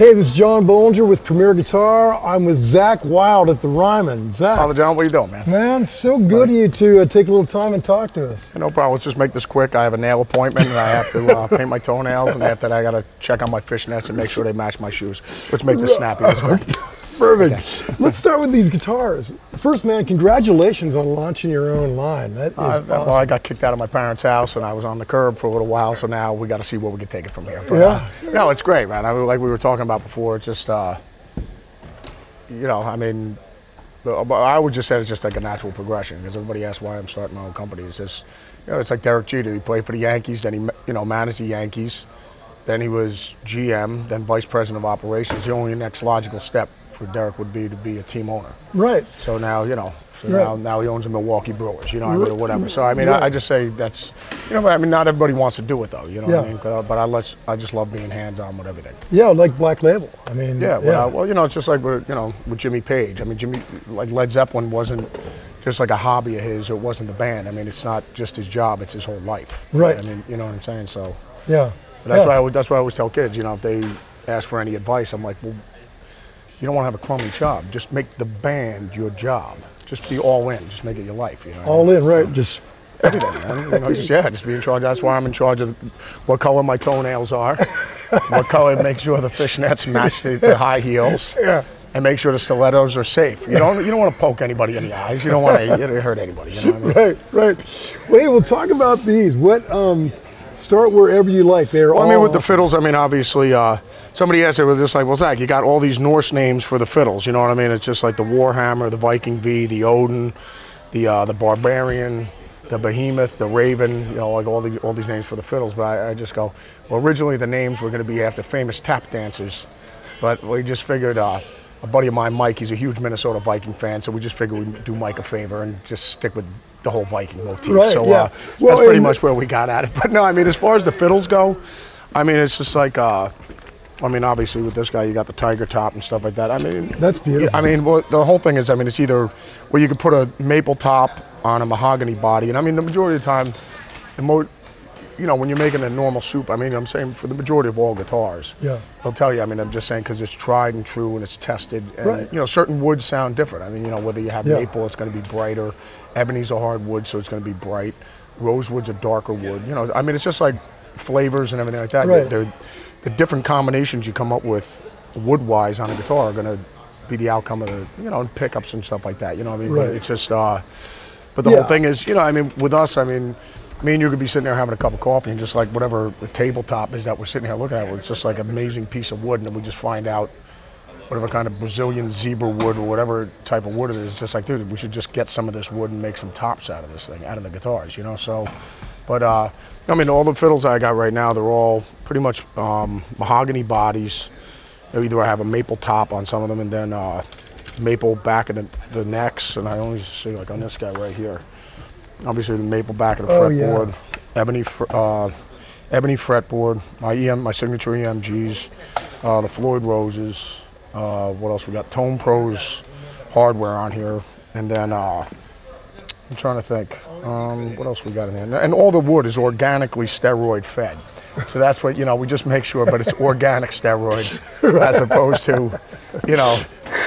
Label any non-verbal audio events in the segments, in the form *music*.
Hey, this is John Bohlinger with Premier Guitar. I'm with Zakk Wylde at the Ryman. Zakk. Father John, what are you doing, man? Man, so good of you to uh, take a little time and talk to us. No problem. Let's just make this quick. I have a nail appointment, and I have to uh, paint my toenails, and after that, I got to check on my fishnets and make sure they match my shoes. Let's make this snappy. Perfect. Okay. *laughs* Let's start with these guitars. First, man, congratulations on launching your own line. That is uh, awesome. Well, I got kicked out of my parents' house, and I was on the curb for a little while. So now we got to see where we can take it from here. But, yeah. Uh, no, it's great, man. I mean, like we were talking about before, it's just, uh, you know, I mean, I would just say it's just like a natural progression because everybody asks why I'm starting my own company. It's just, you know, it's like Derek Jeter. He played for the Yankees, then he, you know, managed the Yankees. Then he was GM, then vice president of operations. The only next logical step for Derek would be to be a team owner. Right. So now, you know, so right. now, now he owns the Milwaukee Brewers, you know, I mean, or whatever. So I mean, right. I, I, just say that's, you know, I mean, not everybody wants to do it though, you know yeah. what I mean? But, uh, but I let, I just love being hands-on with everything. Yeah, like Black Label. I mean, yeah. Well, yeah. well, you know, it's just like with, you know, with Jimmy Page. I mean, Jimmy, like Led Zeppelin wasn't just like a hobby of his. It wasn't the band. I mean, it's not just his job; it's his whole life. Right. I mean, you know what I'm saying? So. Yeah. But that's yeah. why I, that's why I always tell kids. You know, if they ask for any advice, I'm like, well, you don't want to have a crummy job. Just make the band your job. Just be all in. Just make it your life. You know. All in, right? Just everything. Man. You know, just yeah, just be in charge. That's why I'm in charge of what color my toenails are, what color. Make sure the fishnets match the, the high heels. Yeah and make sure the stilettos are safe. You don't you don't want to poke anybody in the eyes. You don't want to hurt anybody. You know I mean? *laughs* Right, right. Wait, we'll talk about these. What um, Start wherever you like. They're well, all. I mean, with the fiddles, I mean, obviously, uh, somebody asked it was just like, well, Zakk, you got all these Norse names for the fiddles. You know what I mean? It's just like the Warhammer, the Viking V, the Odin, the uh, the Barbarian, the Behemoth, the Raven. You know, like all these all these names for the fiddles. But I, I just go, well, originally the names were going to be after famous tap dancers, but we just figured. Uh, a buddy of mine, Mike, he's a huge Minnesota Viking fan, so we just figured we'd do Mike a favor and just stick with the whole Viking motif. Right, so yeah. uh, well, that's pretty much where we got at it. *laughs* But no, I mean, as far as the fiddles go, I mean, it's just like, uh, I mean, obviously with this guy, you got the tiger top and stuff like that. I mean, that's beautiful. I mean, well, the whole thing is, I mean, it's either where you could put a maple top on a mahogany body, and I mean, the majority of the time, the mo- you know, when you're making a normal soup, I mean, I'm saying for the majority of all guitars, yeah, they'll tell you. I mean, I'm just saying because it's tried and true and it's tested. And, right. You know, certain woods sound different. I mean, you know, whether you have yeah. maple, it's going to be brighter. Ebony's a hard wood, so it's going to be bright. Rosewood's a darker wood. You know, I mean, it's just like flavors and everything like that. Right. They're, they're, the different combinations you come up with wood-wise on a guitar are going to be the outcome of the, you know, pickups and stuff like that. You know, I mean, right. it's just. Uh, but the yeah. whole thing is, you know, I mean, with us, I mean me and you could be sitting there having a cup of coffee and just like whatever the tabletop is that we're sitting here looking at, it's just like an amazing piece of wood, and then we just find out whatever kind of Brazilian zebra wood or whatever type of wood it is. Just like, dude, we should just get some of this wood and make some tops out of this thing, out of the guitars, you know. So, but uh, I mean, all the fiddles I got right now, they're all pretty much um, mahogany bodies. Either I have a maple top on some of them, and then uh, maple back in the, the necks, and I only see like on this guy right here obviously the maple back of the oh, fretboard, yeah. ebony, uh, ebony fretboard, my EM, my signature EMGs, uh, the Floyd Roses. Uh, what else we got? Tone Pros hardware on here, and then uh, I'm trying to think. Um, what else we got in there? And all the wood is organically steroid fed. So that's what you know. We just make sure, but it's organic steroids *laughs* as opposed to, you know,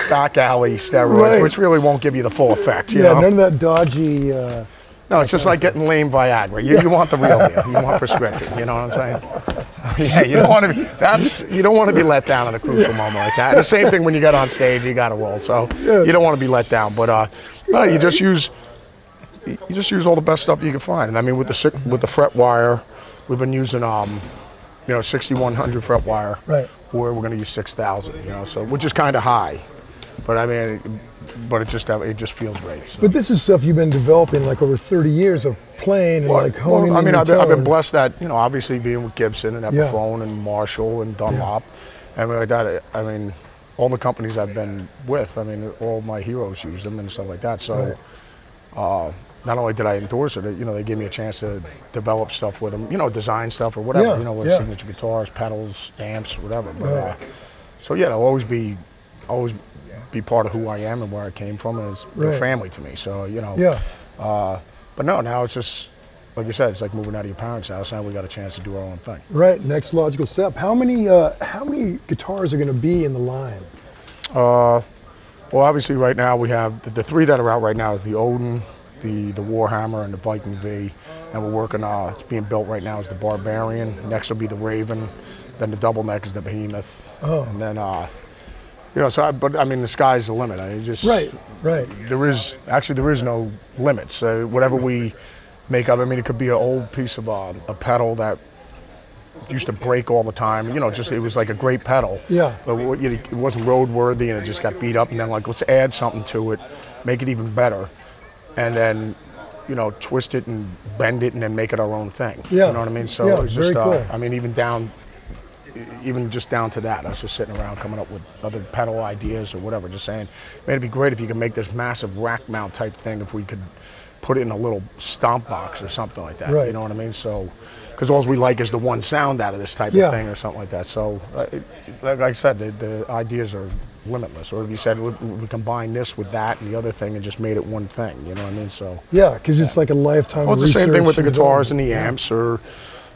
back alley steroids, right. which really won't give you the full effect. yeah, know? none of that dodgy. Uh, no, it's just like getting lame Viagra. You, you want the real deal. You want prescription. You know what I'm saying? *laughs* yeah, you don't want to be. That's you don't want to be let down in a crucial yeah. moment like that. And the same thing when you get on stage, you got to roll. So yeah. you don't want to be let down. But uh, no, you just use you just use all the best stuff you can find. And I mean, with the with the fret wire, we've been using um, you know, 6100 fret wire. Right. Where we're going to use 6000. You know, so which is kind of high. But I mean, but it just it just feels great. So. But this is stuff you've been developing like over 30 years of playing and well, like honing. Well, I mean, I've been, I've been, blessed that you know, obviously being with Gibson and Epiphone yeah. and Marshall and Dunlop, yeah. I mean, like that. I mean, all the companies I've been with, I mean, all my heroes use them and stuff like that. So. Right. Uh, not only did I endorse it, you know, they gave me a chance to develop stuff with them, you know, design stuff or whatever, yeah, you know, with yeah. signature guitars, pedals, amps, whatever. But right. uh, so yeah, they'll always be, always be part of who I am and where I came from, and it's right. family to me. So you know. Yeah. Uh, but no, now it's just like you said, it's like moving out of your parents' house. Now we got a chance to do our own thing. Right. Next logical step. How many uh, how many guitars are going to be in the line? Uh, well, obviously, right now we have the, the, three that are out right now is the Odin, the the Warhammer, and the Viking V, and we're working. Uh, it's being built right now is the Barbarian. Next will be the Raven, then the double neck is the Behemoth, oh. and then. Uh, you know, so I, but I mean, the sky's the limit. I just right, right. There is actually there is no limits. So whatever we make up, I mean, it could be an old piece of uh, a pedal that used to break all the time. You know, just it was like a great pedal. Yeah. But it wasn't roadworthy, and it just got beat up. And then like, let's add something to it, make it even better, and then, you know, twist it and bend it, and then make it our own thing. Yeah. You know what I mean? So yeah, it's just, very uh, cool. I mean, even down, even just down to that, us just sitting around coming up with other pedal ideas or whatever. Just saying, man, it'd be great if you could make this massive rack mount type thing. If we could put it in a little stomp box or something like that. Right. You know what I mean? So, because all we like is the one sound out of this type Yeah. of thing or something like that. So, it, like I said, the, the ideas are limitless. Or if you said we, we combine this with that and the other thing and just made it one thing, you know what I mean? So, Yeah, because it's like a lifetime. well, it's the same thing with the guitars and the amps, or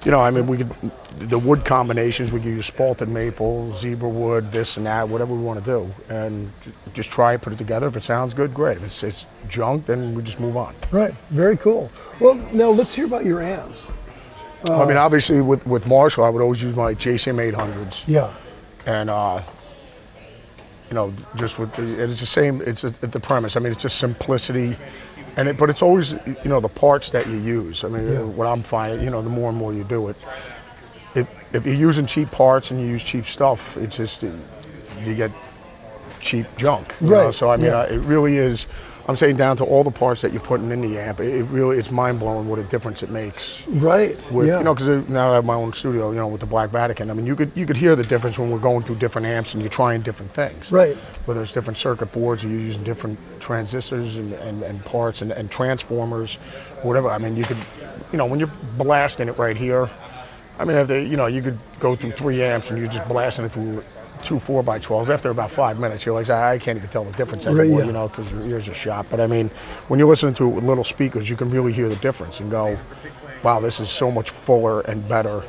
you know, I mean, we could the wood combinations. We could use spalted maple, zebra wood, this and that, whatever we want to do, and just try it, put it together. If it sounds good, great. If it's, it's junk, then we just move on. Right. Very cool. Well, now let's hear about your amps. I mean, obviously with, with Marshall, I would always use my JCM 800s, Yeah. and uh, you know, just with the, it's the same. It's a, the premise. I mean, it's just simplicity, and it, but it's always you know the parts that you use. I mean, Yeah. what I'm finding, you know, the more and more you do it, if if you're using cheap parts and you use cheap stuff, it's just you get cheap junk. You Know? Right, So I mean, yeah. uh, it really is. I'm saying down to all the parts that you're putting in the amp. It, it really, it's mind blowing what a difference it makes Right. with yeah. you know because uh, now I have my own studio you know with the Black Vatican I mean you could you could hear the difference when we're going through different amps and you're trying different things Right. whether it's different circuit boards or you're using different transistors and, and, and parts and, and transformers whatever I mean you could you know when you're blasting it right here I mean if they, you know you could go through three amps and you're just blasting it through two four by 12s after about five minutes you're like I can't even tell the difference Right, anymore yeah. you know because your ears are shot but I mean when you're listening to it with little speakers you can really hear the difference and go wow, this is so much fuller and better,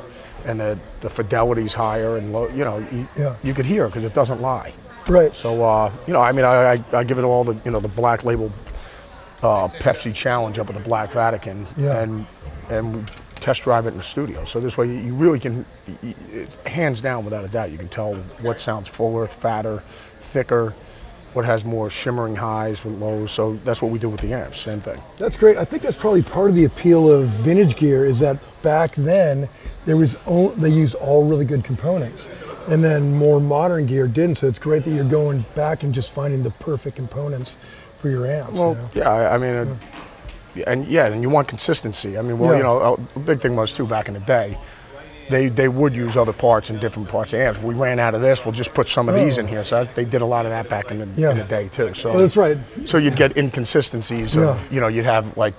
and the the fidelity's higher and low. You know, you, Yeah. you could hear because it doesn't lie. Right. So uh, you know, I mean, I, I, I give it all the you know the black label uh, Pepsi challenge up at the Black Vatican, Yeah. and and test drive it in the studio. So this way, you, you really can, y- y- it's hands down, without a doubt, you can tell what sounds fuller, fatter, thicker. What has more shimmering highs with lows, so that's what we do with the amps. Same thing. That's great. I think that's probably part of the appeal of vintage gear is that back then there was o- they used all really good components, and then more modern gear didn't. So it's great that you're going back and just finding the perfect components for your amps. you Well, know? yeah, I, I mean, uh, and yeah, and you want consistency. I mean, well, Yeah. you know, the big thing was too back in the day. They, they would use other parts in different parts of amps. We ran out of this. We'll just put some of these oh. in here. So they did a lot of that back in the, Yeah. in the day too. So Oh, that's right. So you'd get inconsistencies Yeah. of you know you'd have like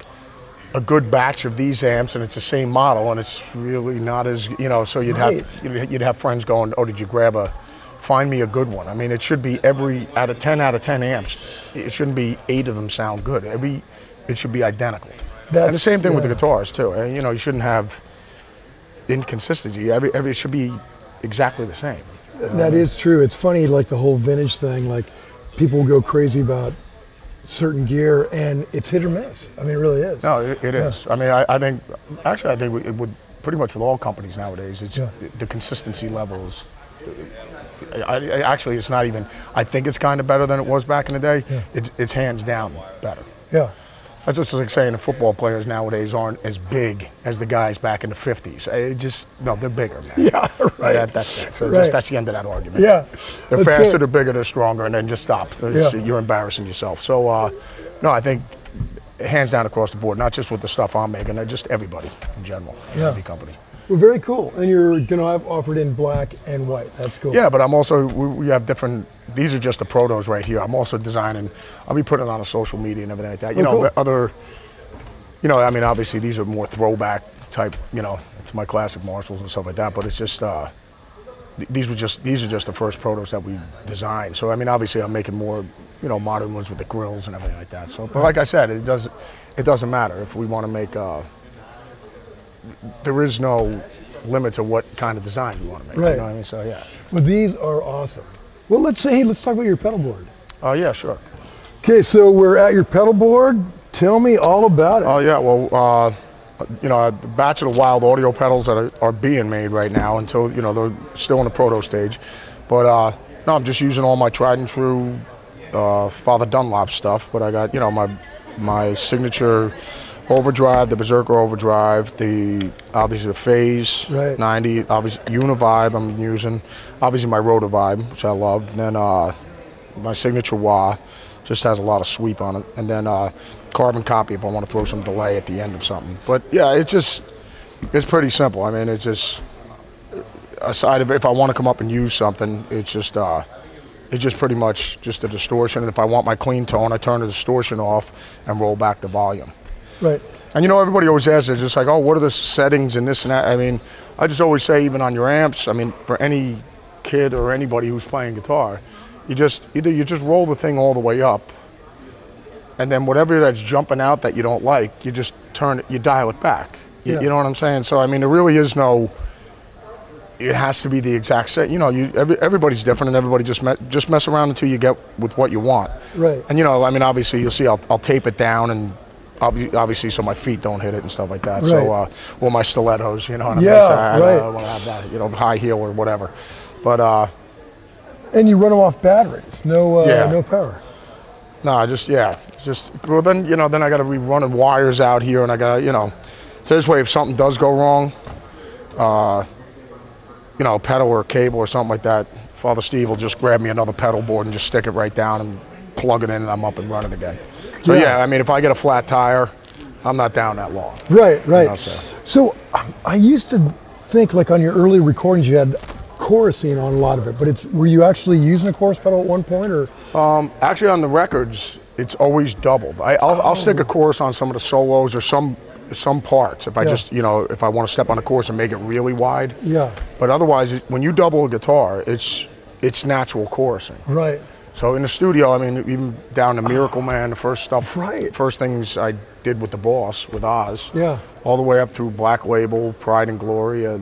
a good batch of these amps and it's the same model and it's really not as you know. So you'd Right. have you'd you'd have friends going, oh, did you grab a? Find me a good one. I mean, it should be every out of ten out of ten amps. It shouldn't be eight of them sound good. Every it should be identical. and the same thing with the guitars too. Uh, You know, you shouldn't have inconsistency. Every, every it should be exactly the same. That is true. It's funny, like the whole vintage thing. Like people go crazy about certain gear, and it's hit or miss. I mean, it really is. No, it, it is. I mean, I, I think actually, I think we, it would pretty much with all companies nowadays. It's Yeah. the consistency levels. I, I, actually, it's not even. I think it's kind of better than it was back in the day. Yeah. It's, it's hands down better. Yeah. That's just like saying the football players nowadays aren't as big as the guys back in the 50s. It just no, they're bigger, man. *laughs* Yeah. Right. That, that's it. So Right. just, that's the end of that argument. Yeah. They're faster, good. they're bigger, they're stronger, and then just stop. It's- Yeah. You're embarrassing yourself. So, uh, no, I think hands down across the board, not just with the stuff I'm making, uh, just everybody in general, Yeah. every company. Well, very cool. And you're gonna have offered in black and white. That's cool. Yeah, but I'm also, we, we have different, these are just the protos right here. I'm also designing, I'll be putting it on a social media and everything like that. You Oh, know, cool. other, you know, I mean, obviously these are more throwback type, you know, to my classic Marshalls and stuff like that, but it's just, uh, th- these were just, these are just the first protos that we designed. So, I mean, obviously I'm making more, you know, modern ones with the grills and everything like that. So, but like I said, it doesn't, it doesn't matter if we want to make, uh, there is no limit to what kind of design you want to make. Right. You know what I mean? So yeah. Well, these are awesome. Well, let's say, hey, let's talk about your pedal board. Oh yeah, sure. Okay, so we're at your pedal board. Tell me all about it. Oh yeah, well, uh, you know, the batch of the Wylde Audio pedals that are, are being made right now until you know they're still in the proto stage, but uh, no, I'm just using all my tried and true uh, Father Dunlop stuff. But I got you know my my signature overdrive, the Berserker overdrive, the obviously the Phase Right. 90, obviously Univibe I'm using, obviously my Rotovibe which I love, and then uh, my signature wah just has a lot of sweep on it. And then uh, carbon copy if i want to throw some delay at the end of something. But yeah it's just it's pretty simple. I mean it's just aside of if i want to come up and use something it's just uh, it's just pretty much just a distortion. And if i want my clean tone i turn the distortion off and roll back the volume Right. and you know, everybody always asks, it's just like, oh, what are the settings and this and that? I mean, I just always say, even on your amps, I mean, for any kid or anybody who's playing guitar, you just either you just roll the thing all the way up, and then whatever that's jumping out that you don't like, you just turn it, you dial it back. You, Yeah. you know what I'm saying? So I mean, there really is no. It has to be the exact same. You know, you every, everybody's different, and everybody just me, just mess around until you get with what you want. Right. And you know, I mean, obviously, you'll see, I'll, I'll tape it down and. Obvi- Obviously, so my feet don't hit it and stuff like that. So, Right. uh, well, my stilettos, you know what I Yeah, mean? So I, right. I want to have that, you know, high heel or whatever. But uh, And you run them off batteries. No, uh, Yeah. no power. No, I just yeah, just well then you know then I got to be running wires out here and I got to you know, so this way if something does go wrong, uh, you know, a pedal or a cable or something like that, Father Steve will just grab me another pedal board and just stick it right down and plug it in and I'm up and running again. So Yeah. yeah, I mean if I get a flat tire, I'm not down that long. Right, right. know, so- So I used to think like on your early recordings you had chorusing on a lot of it, but it's were you actually using a chorus pedal at one point or? Um, actually, on the records, it's always doubled. I, I'll, I'll stick a chorus on some of the solos or some some parts if I Yeah. just you know if I want to step on the chorus and make it really wide. Yeah. But otherwise, when you double a guitar, it's it's natural chorusing. Right. So in the studio, I mean, even down to Miracle Man, the first stuff, Right. first things I did with the Boss with Oz, Yeah. all the way up through Black Label, Pride and Glory, uh,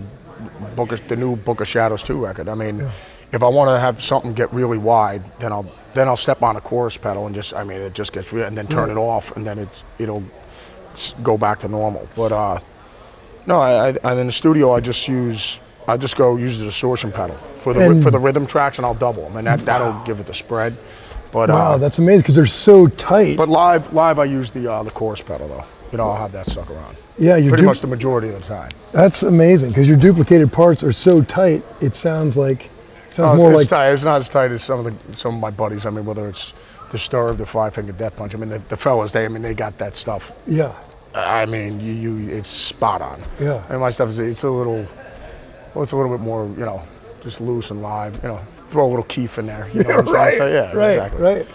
Book of, the new Book of Shadows 2 record. I mean, if I want to have something get really wide, then I'll then I'll step on a chorus pedal and just I mean it just gets real, and then turn it off, and then it's it'll go back to normal. But uh, no, I, I, in the studio I just use I just go use the distortion pedal for the And- for the rhythm tracks, and I'll double them, and that that'll give it the spread. But Wow, uh, that's amazing because they're so tight. but live live I use the uh, the chorus pedal though. You know I'll have that stuck around. yeah, you're Pretty much the majority of the time. that's amazing because your duplicated parts are so tight. It sounds like it sounds Oh, more it's like tight. It's not as tight as some of the some of my buddies. I mean, whether it's Disturbed or Five Finger Death Punch. I mean, the, the fellas, they I mean, they got that stuff. yeah, I mean, you, you it's spot on. Yeah. And my stuff is it's a little, well, it's a little bit more, you know, just loose and live. You know, throw a little keef in there. You know what I'm right, *laughs* saying? So yeah, right, exactly. right.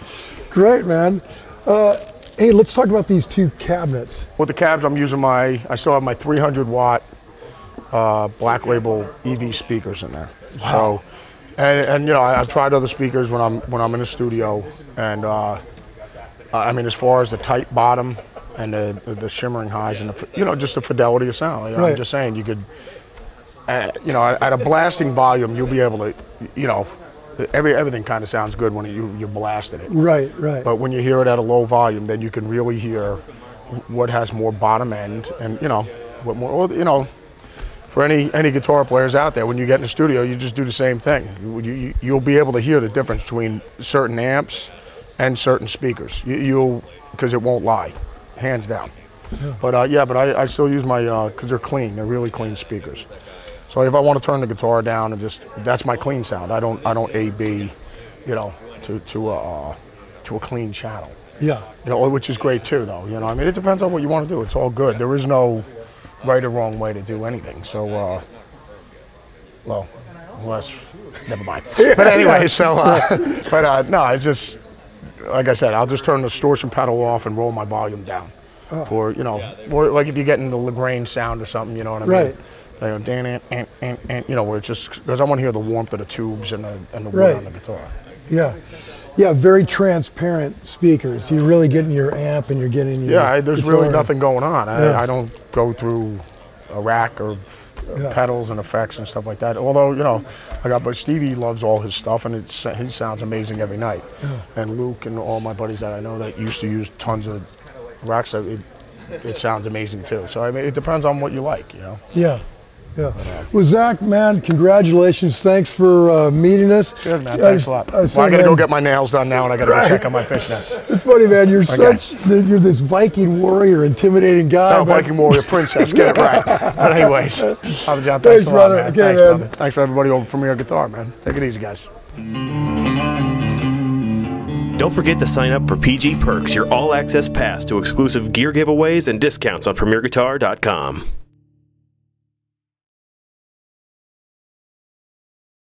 Great, man. Uh, hey, let's talk about these two cabinets. With the cabs, I'm using my. I still have my 300 watt uh, Black Label EV speakers in there. So, and, and you know, I, I've tried other speakers when I'm when I'm in the studio, and uh, I mean, as far as the tight bottom and the the shimmering highs and the you know just the fidelity of sound. You know, Right. I'm just saying you could. Uh, you know, at, at a blasting volume, you'll be able to, you know, every everything kind of sounds good when you you blasted it. Right, right. But when you hear it at a low volume, then you can really hear what has more bottom end, and you know, what more. Well, you know, for any any guitar players out there, when you get in the studio, you just do the same thing. You, you, you'll be able to hear the difference between certain amps and certain speakers. You, you'll because it won't lie, hands down. But uh, yeah, but I, I still use my because they're clean. They're really clean speakers. So if I want to turn the guitar down and just that's my clean sound. I don't I don't A B, you know, to to a uh, to a clean channel. yeah. You know, which is great too, though. You know, I mean, it depends on what you want to do. It's all good. There is no right or wrong way to do anything. So, uh, well, unless never mind. *laughs* But anyway, so uh, *laughs* but uh, no, I just like I said, I'll just turn the distortion pedal off and roll my volume down. Oh. For you know, more like if you're getting the La Grange sound or something, you know what I mean? Right. You know, dan- and, and, and, and, you know, where it's just because I want to hear the warmth of the tubes and the and the wood Right. on the guitar. Yeah, yeah, very transparent speakers. You're really getting your amp and you're getting your Yeah, I, there's guitar. really nothing going on. I, Yeah. I don't go through a rack of Yeah. pedals and effects and stuff like that. Although you know, I got but Stevie loves all his stuff and it's he sounds amazing every night. And Luke and all my buddies that I know that used to use tons of racks, it, it sounds amazing too. So I mean, it depends on what you like, you know. Yeah. Yeah. Well, Zakk, man, congratulations. Thanks for uh, meeting us. Good man, thanks just- a lot. I said, well, I got to go get my nails done now, and I got to go check on my fishnets. *laughs* It's funny, man. You're Okay. such, you're this Viking warrior, intimidating guy. But- Viking Warrior Princess, get it right. But anyways, *laughs* Papa John, thanks, Thanks, a lot, brother. man. Okay, thanks, man. brother. Thanks for everybody over Premier Guitar, man. Take it easy, guys. Don't forget to sign up for PG Perks, your all access pass to exclusive gear giveaways and discounts on PremierGuitar.com.